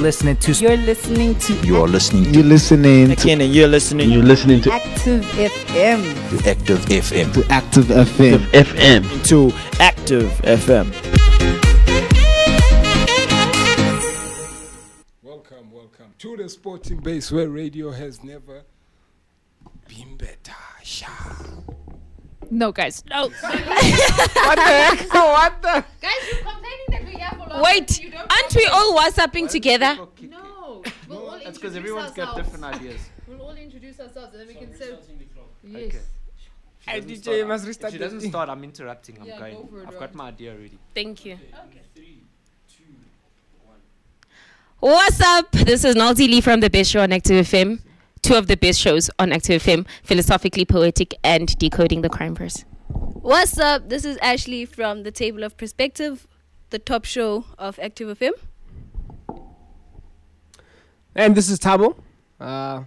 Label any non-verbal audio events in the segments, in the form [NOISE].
listening to. You're listening to You are listening You're listening to, Again, and you're listening. You're listening to Active FM. To Active FM. to Active FM. FM. to Active FM. Welcome, welcome to the sporting base where radio has never been better. Sha. No, guys, no. what the heck? what the? [LAUGHS] guys, you're complaining that we're here for long. Wait, You don't aren't we all WhatsApping together? No, we'll all That's because introduce everyone's got different ideas. We'll all introduce ourselves and then we can say. Yes. Okay. Hey, DJ, must restart If she doesn't start, I'm interrupting. I'm Yeah, going. go for it, I've Ron. got my idea already. Thank you. Okay. Three, two, one. What's up? This is Naldi Lee from the Best Show on Active FM. Two of the best shows on Active FM Philosophically Poetic and Decoding the Crime Verse. What's up? This is Ashley from the Table of Perspective, the top show of Active FM. And this is Tabo, uh,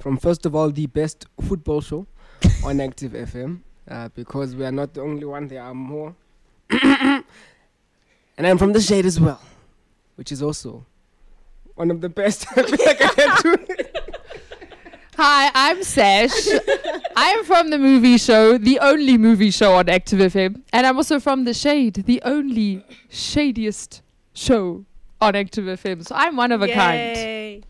from first of all the best football show [LAUGHS] on Active FM, uh, because we are not the only one; there are more. [COUGHS] and I'm from the Shade as well, which is also one of the best. [LAUGHS] I feel like I can't do it. Hi, I'm Sash. [LAUGHS] I'm from the movie show, the only movie show on Active FM. And I'm also from The Shade, the only shadiest show on Active FM. So I'm one of a kind. Yay.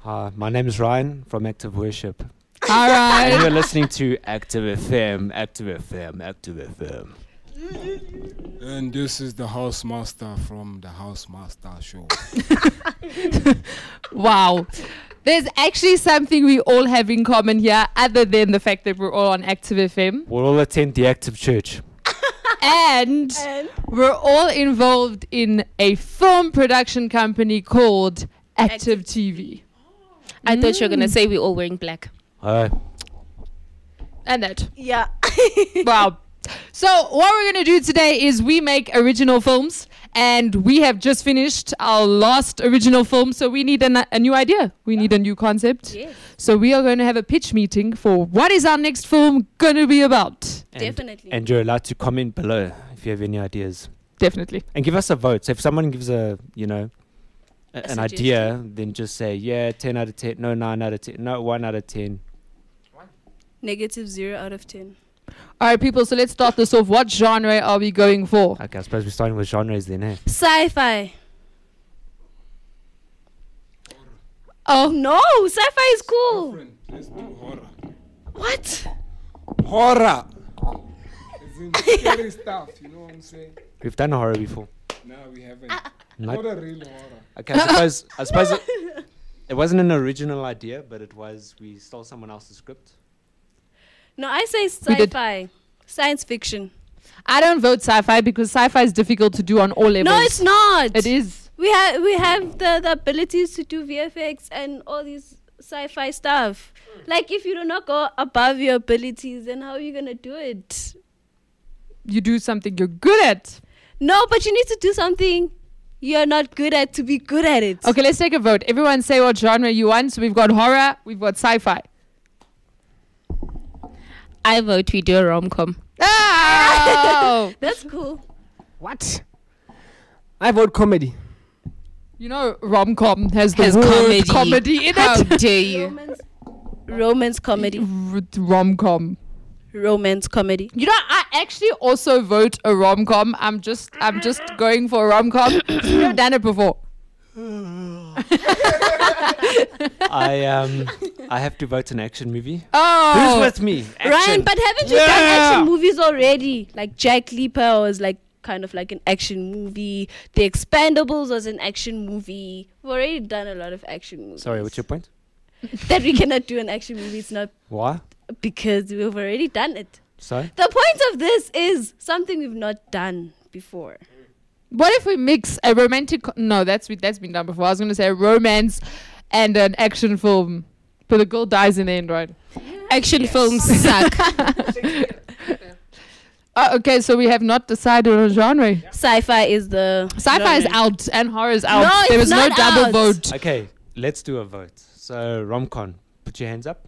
Hi, my name is Ryan from Active Worship. All And right. you're listening to Active FM, Active FM, Active FM. And this is the Housemaster from the Housemaster Show. [LAUGHS] Wow. There's actually something we all have in common here, other than the fact that we're all on Active FM. We'll all attend the Active Church. And [LAUGHS] And we're all involved in a film production company called Active, Active TV. I thought you were going to mm. say we're all wearing black. Hi. And that. yeah. wow. So what we're gonna do today is we make original films, and we have just finished our last original film. So we need a, a new idea. We need a new concept. Yes, So we are going to have a pitch meeting for what is our next film gonna be about. And, definitely. And you're allowed to comment below if you have any ideas. Definitely. And give us a vote. So if someone gives a, you know, a, A an idea, then just say, yeah, 10 out of 10, no, 9 out of 10, no, 1 out of 10. Negative zero out of ten. All right, people. So let's start this off. What genre are we going for? Okay, I suppose we're starting with genres then, eh? Sci-fi. Oh, No, sci-fi is cool. Let's do horror. What? Horror! It's in scary stuff, you know what I'm saying? We've done horror before. No, we haven't. Not, Not a real horror. okay, I suppose, I suppose [LAUGHS] it, it wasn't an original idea, but it was, we stole someone else's script. No, I say sci-fi. Science fiction. I don't vote sci-fi because sci-fi is difficult to do on all levels. No, it's not. It is. We have we have the, the abilities to do VFX and all these sci-fi stuff. Like if you do not go above your abilities, then how are you gonna do it? You do something you're good at. No, but you need to do something you're not good at to be good at it. Okay, let's take a vote. Everyone say what genre you want. So we've got horror, we've got sci-fi. I vote we do a rom com. Oh! [LAUGHS] That's cool. What? I vote comedy. you know, rom-com has the Has word comedy. comedy, in How it. dare you? Romance, romance comedy. R- rom-com. Romance comedy. You know, I actually also vote a rom-com. I'm just, I'm just going for a rom-com. [COUGHS] We've done it before. Mm. [LAUGHS] I, um, I have to vote an action movie. Oh, Who's with me? Ryan, but haven't you done action movies already? Like Jack Leaper was like kind of like an action movie. The Expendables was an action movie. We've already done a lot of action movies. Sorry, what's your point? [LAUGHS] that we cannot do an action movie. It's not Why? because we've already done it. So? The point of this is something we've not done before. What if we mix a romantic? Co- no, that's that's been done before. I was going to say a romance and an action film, but the girl dies in the end, right? Action films suck. Uh, [LAUGHS] okay, so we have not decided on a genre. Sci-fi is the Sci-fi is genre. out and horror is out. No, there it's was no double out. vote. Okay, let's do a vote. So, Romcon, put your hands up.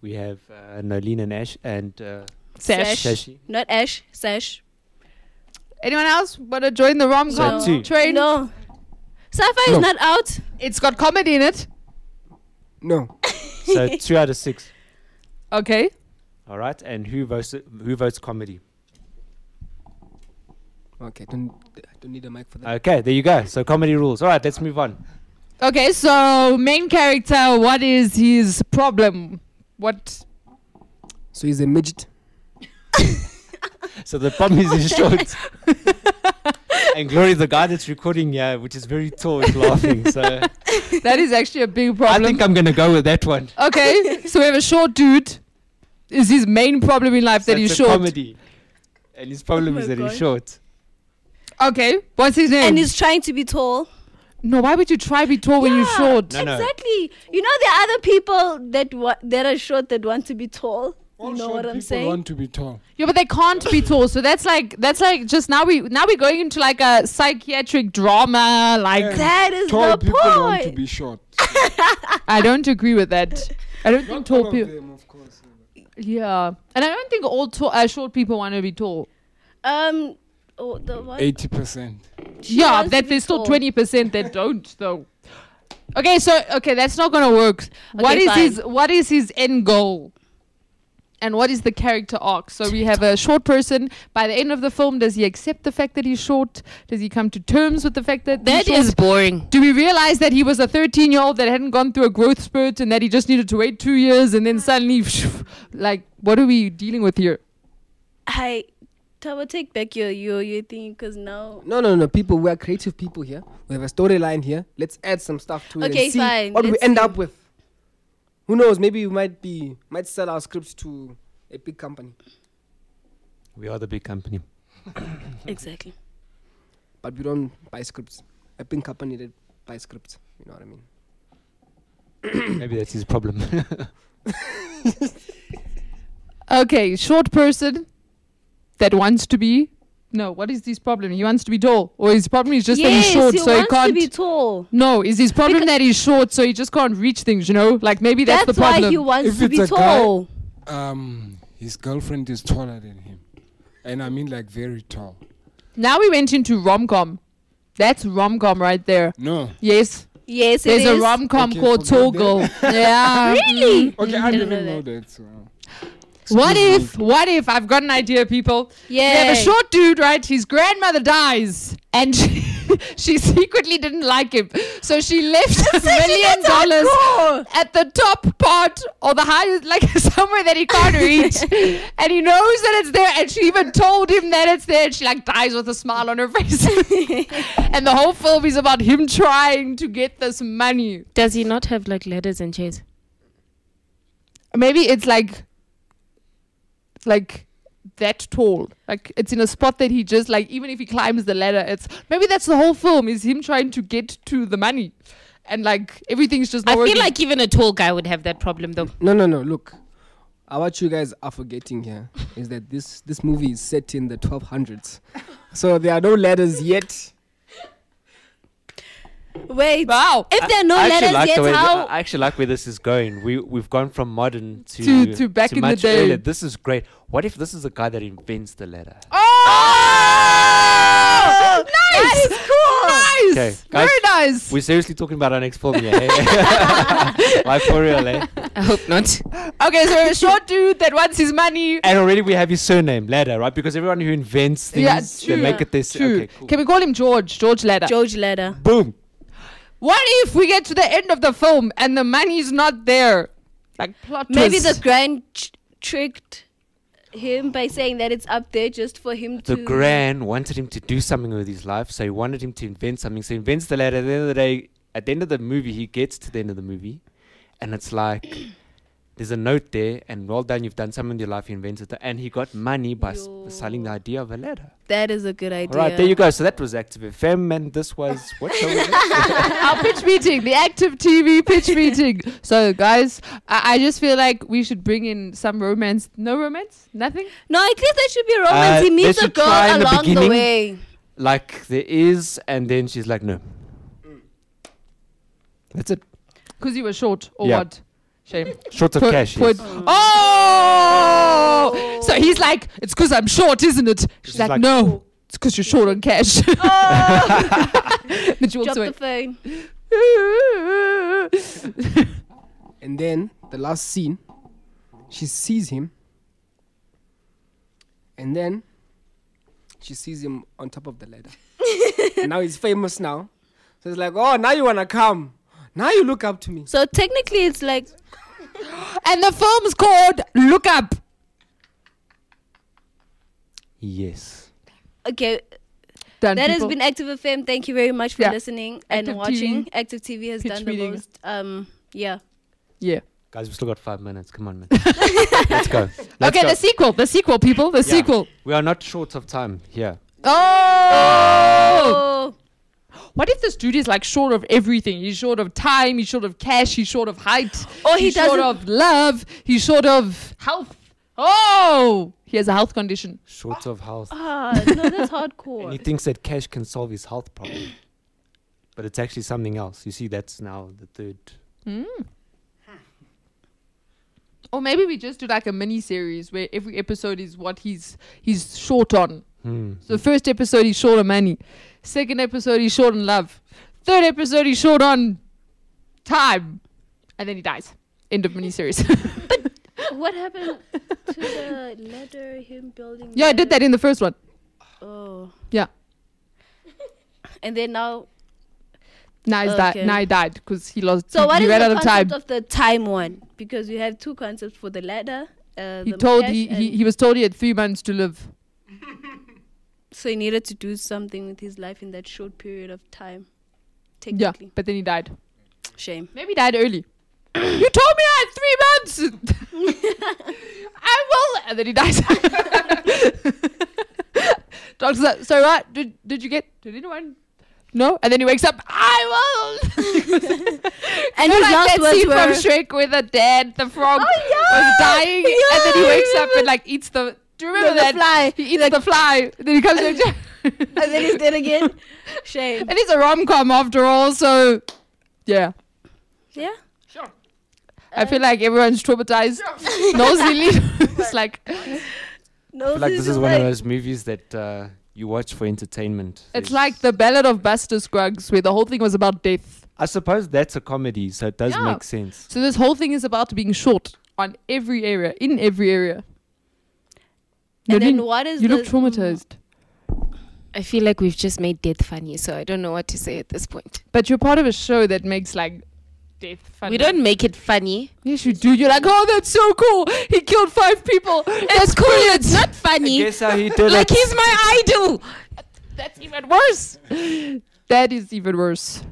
We have uh, Nolene and Ash and uh, Sash. Shashi. Not Ash, Sash. Anyone else want to join the rom com So two. train? No. Sci-fi No. is not out. It's got comedy in it. No. So [LAUGHS] two out of six. Okay. All right. And who votes who votes comedy? Okay, don't don't need a mic for that. Okay, there you go. So comedy rules. All right, let's move on. Okay, so main character, what is his problem? What? So he's a midget. So the problem is he's [LAUGHS] short. and Glory, the guy that's recording yeah, which is very tall, is laughing. So That is actually a big problem. I think I'm gonna go with that one. okay, so we have a short dude. Is his main problem in life So that he's a short? comedy. And his problem Oh is my that he's short. Okay, what's his name? And he's trying to be tall. no, why would you try to be tall when you're short? No, no. Exactly. You know there are other people that wa- that are short that want to be tall. All you know short what I'm people saying? want to be tall. Yeah, but they can't be tall. So that's like that's like just now we now we're going into like a psychiatric drama. Like Yeah. That is Tall the people want to be short. [LAUGHS] I don't agree with that. I don't think tall people. them, of course. Yeah, and I don't think all tall, uh, short people want to be tall. Um, oh, the what? Eighty percent. Yeah, that be there's still twenty percent that don't [LAUGHS] though. Okay, so okay, that's not gonna work. what Okay, is fine. his what is his end goal? And what is the character arc? So we have a short person. By the end of the film, does he accept the fact that he's short? Does he come to terms with the fact that That he's short? is boring. Do we realize that he was a 13 year old that hadn't gone through a growth spurt and that he just needed to wait two years and then suddenly, [LAUGHS] like, what are we dealing with here? I, Taba, take back your your your thing because now. No, no, no. People, we are creative people here. We have a storyline here. Let's add some stuff to it Okay, fine. what do we Let's end see. up with. Who knows? Maybe we might be might sell our scripts to a big company, We are the big company. [COUGHS] Exactly. but we don't buy scripts. A big company that buys scripts. You know what I mean? [COUGHS] Maybe that's his problem. [LAUGHS] [LAUGHS] Okay, short person that wants to be. No, what is his problem? He wants to be tall. Or his problem is just yes, that he's short, he so he can't. to be tall. no, is his problem Becau- that he's short, so he just can't reach things, you know? Like maybe that's, That's, the problem. That's why he wants If to it's be a guy- tall. Um, his girlfriend is taller than him, and I mean like very tall. now we went into rom com. That's rom com right there. No. Yes. Yes, it There's a is. rom com Okay, called forget Tall. Girl. [LAUGHS] yeah. Really? Okay, I Didn't didn't know know that. that. so. What Excuse if, what if, I've got an idea, people. Yeah. We have a short dude, right? His grandmother dies, and she, [LAUGHS] she secretly didn't like him, so she left [LAUGHS] a million dollars at the top part or the highest, like [LAUGHS] somewhere that he can't reach, and he knows that it's there. And she even told him that it's there. And she like dies with a smile on her face, and the whole film is about him trying to get this money. Does he not have like letters and chairs? Maybe it's like, like that tall. Like it's in a spot that he just like even if he climbs the ladder, it's maybe that's the whole film is him trying to get to the money, and like everything's just. Not I feel working. like even a tall guy would have that problem though. No, no, no. Look, uh, what you guys are forgetting here is that this this movie is set in the 1200s, so there are no ladders yet. Wait. wow. If there are no I actually letters like yet, way how? I actually like where this is going. We we've gone from modern to To- to back in the day. earlier. This is great. What if this is a guy that invents the letter? Oh, [LAUGHS] nice. That is cool. Nice. Okay, guys, Very nice. We're seriously talking about our next film here. eh? [LAUGHS] like for real, eh? I hope not. Okay, so a [LAUGHS] short dude that wants his money. And already we have his surname, Ladder, right? Because everyone who invents things, Yeah, they make it this. True. Okay, cool. Can we call him George? George Ladder. George Ladder. Boom. What if we get to the end of the film and the money's not there? Like plot Maybe twist. the grand ch- tricked him by saying that it's up there just for him to. The Gran wanted him to do something with his life, so he wanted him to invent something. So he invents the ladder. At the end of the day, at the end of the movie, he gets to the end of the movie, and it's like there's a note there, and well done, you've done something in your life. You invented that, and he got money by s- selling the idea of a ladder. That is a good idea. All right, there you go. So that was Active FM, and this was what show was it? [LAUGHS] our pitch meeting, the active TV pitch meeting. So, guys, I, I just feel like we should bring in some romance. No romance? Nothing? No, I think there should be romance. Uh, he meets a should girl try in the along the, beginning. way. like there is, and then she's like, no. That's it. Because you were short, or Yeah. what? Shame. Short of Put- cash. put- yes. oh! So he's like, it's because I'm short, isn't it? She's, She's like, like, no. Oh. It's because you're short on cash. [LAUGHS] Oh. [LAUGHS] then she walks Drop away. the phone. [LAUGHS] And then the last scene, she sees him. And then she sees him on top of the ladder. Now he's famous now. So it's like, oh, now you wanna come. Now you look up to me. So technically, it's like [GASPS] and the film's called Look Up. Yes. okay. Done, That has been Active FM. Thank you very much for Yeah. listening and watching. TV. Active TV has Pitch done the meeting. most. Um, yeah. Yeah. Guys, we've still got five minutes. Come on, man. [LAUGHS] Let's go. Let's okay, go. the sequel. The sequel, people. The Yeah. sequel. We are not short of time here. Oh! Oh, What if the is like short of everything? He's short of time, he's short of cash, he's short of height, Or he he's short doesn't- of love, he's short of health. Oh! He has a health condition. Short of health. ah, no, that's hardcore. And he thinks that cash can solve his health problem. But it's actually something else. You see, that's now the third. Hmm. Or maybe we just do like a mini series where every episode is what he's he's short on. Hmm. So the first episode he's short on money. Second episode he's short on love. Third episode he's short on time. And then he dies. End of mini series. [LAUGHS] what happened to the ladder? Him building. yeah, I did that in the first one. Oh. Yeah. And then now. Now he's died. Okay. Now he died because he lost. So he, what he is ran the out of time. concept of the time one? Because you have two concepts for the ladder. Uh, he the told he, he he was told he had three months to live. [LAUGHS] So he needed to do something with his life in that short period of time. Yeah, but then he died. Shame. Maybe he died early. [CLEARS THROAT] you told me I had three months. [LAUGHS] I will, and then he dies. [LAUGHS] Doctor, said, so what? Did did you get? Did anyone? No, and then he wakes up. I will. [LAUGHS] And his like last that words scene from Shrek where the dad, the frog, Oh, yeah. was dying, and then he wakes up and like eats the. Do you remember The- the fly. He eats the fly. Then he comes and, [LAUGHS] and then he's dead again. Shame. and it's a rom com after all. So, yeah. Yeah. Sure. I feel like everyone's traumatized. [LAUGHS] Nosy [LAUGHS] It's like No, I feel like this this is one of those movies that uh, you watch for entertainment. it's There's- like the Ballad of Buster Scruggs, where the whole thing was about death. I suppose that's a comedy, so it does Yeah. make sense. So this whole thing is about being short on every area, in every area. And then Nadine, what is you the look traumatized, I feel like we've just made death funny, so I don't know what to say at this point. but you're part of a show that makes like death funny. We don't make it funny. Yes, you do. You're like, oh, that's so cool. He killed five people. That's cool. It's not funny. Guess how he [LAUGHS] did Like it. he's my idol. That's even worse. That is even worse.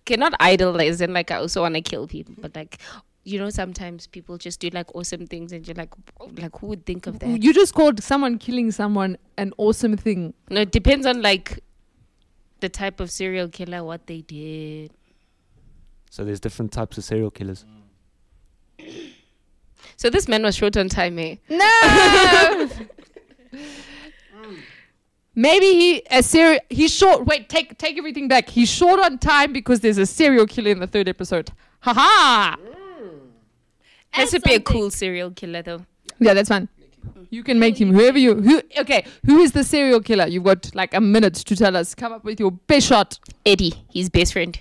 Okay, not idol as in like I also want to kill people, but like you know, sometimes people just do like awesome things, and you're like, like who would think of that? You just called someone killing someone an awesome thing. No, it depends on like the type of serial killer, what they did. So there's different types of serial killers. [COUGHS] So this man was short on time, eh? No. [LAUGHS] Maybe he a serial. He's short. Wait, take take everything back. He's short on time because there's a serial killer in the third episode. Ha ha. Has to be a cool serial killer though. Yeah, that's fine. You can make him whoever you who. Okay, who is the serial killer? You've got like a minute to tell us. Come up with your best shot. Eddie, his best friend.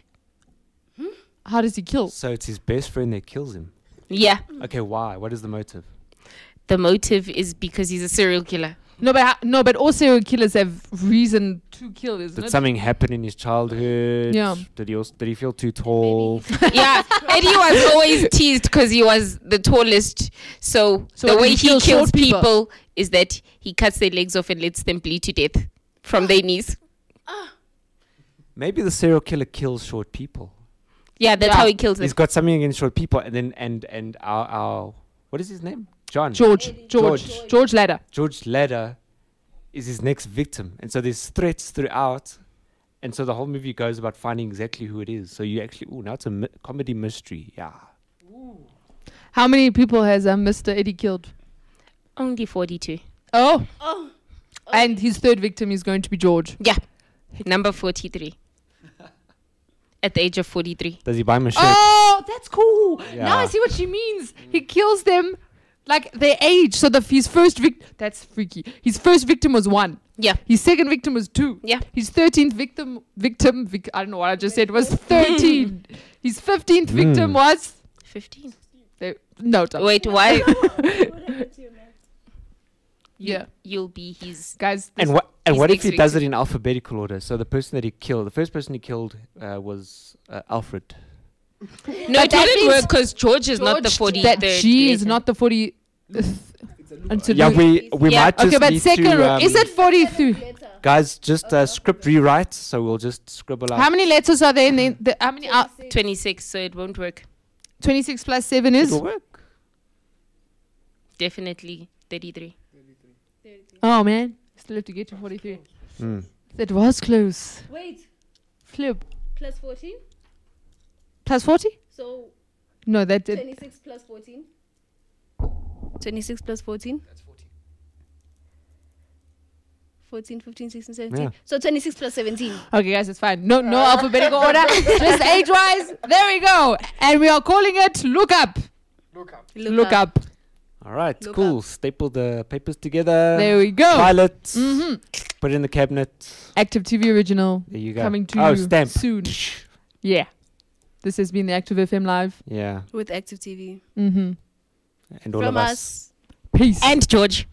How does he kill? So it's his best friend that kills him. Yeah, Okay, why? What is the motive? the motive is because he's a serial killer. No, but ha- no, but all serial killers have reason to kill, isn't Did it? something happen in his childhood? Yeah. Did he also, did he feel too tall? [LAUGHS] yeah, Eddie was always teased because he was the tallest. So, So the way he kills kills people. people. is that he cuts their legs off and lets them bleed to death from their knees. Maybe the serial killer kills short people. Yeah, that's Yeah. how he kills them. He's got something against short people, and then and and our our what is his name? John George, George, George. George Ladder. George Ladder is his next victim, and so there's threats throughout, and so the whole movie goes about finding exactly who it is. So you actually, oh, now it's a mi- comedy mystery. Yeah, How many people has um, Mr. Eddie killed? Only 42. Oh, Oh. and his third victim is going to be George. Yeah, number 43. [LAUGHS] At the age of 43. does he buy him a shirt? Oh, that's cool. Now I see what she means. He kills them like their age. So the his first victim that's freaky. His first victim was one. Yeah. His second victim was two. Yeah. His thirteenth victim victim vic- I don't know what I just said was [LAUGHS] thirteen. His fifteenth victim Mm. was 15. there, no. don't- Wait, why? [LAUGHS] Yeah, You'll be his. guys. And what and His what if he next does it in alphabetical order? So the person that he killed, the first person he killed uh, was uh, Alfred. No, But it that wouldn't work because George is not the George, 40. That G is not the forty. Until Yeah, we we Yeah. might just Okay, but need second to, um, is it forty-three? guys just uh, script rewrite. So we'll just scribble out. How many letters are there in the, the how many? Uh, 26, so it won't work. Twenty-six plus seven is. It'll work. Definitely 33. Oh man, still have to get to forty-three. Mm. That was close. Wait, Flip plus 14? plus forty? So No, that did. 26 plus 14? 26 plus 14? That's 14. 14, 15, 16, 17. Yeah. So 26 plus 17. Okay, guys, it's fine. No, no alphabetical order, [LAUGHS] just age-wise. There we go, and we are calling it look up. Look up. Look, up. All right, Look cool. Staple the papers together. There we go. Pilot. it. hmm Put it in the cabinet. Active TV original There you go. coming to oh, you stamp. soon. Yeah, this has been the Active FM live. Yeah, With Active TV. hmm and all From of us. us. Peace. And George.